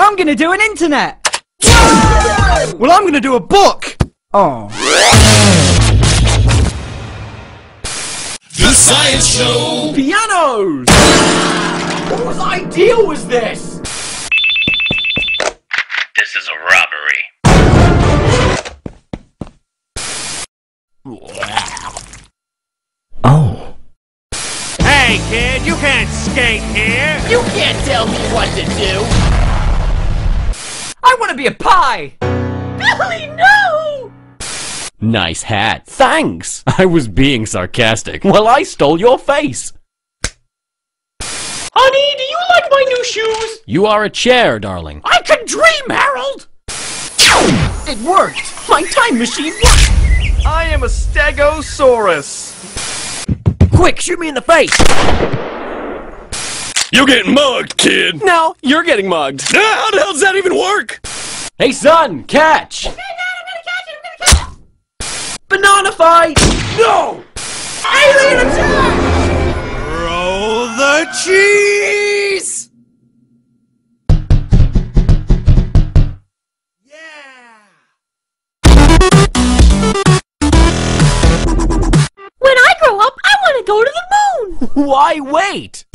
I'm gonna do an internet! well, I'm gonna do a book! Oh. The Science Show! Pianos! Whose idea was this? This is a robbery. Oh. Hey, kid, you can't skate here! You can't tell me what to do! I wanna be a pie! Billy, no! Nice hat. Thanks. I was being sarcastic. Well, I stole your face. Honey, do you like my new shoes? You are a chair, darling. I can dream, Harold! It worked! My time machine worked! I am a Stegosaurus! Quick, shoot me in the face. You're getting mugged, kid! No, you're getting mugged. Ah, How the hell does that even work? Hey, son, catch. Banana fight! No! Alien attack! Roll the cheese! Yeah! When I grow up, I want to go to the moon! Why wait?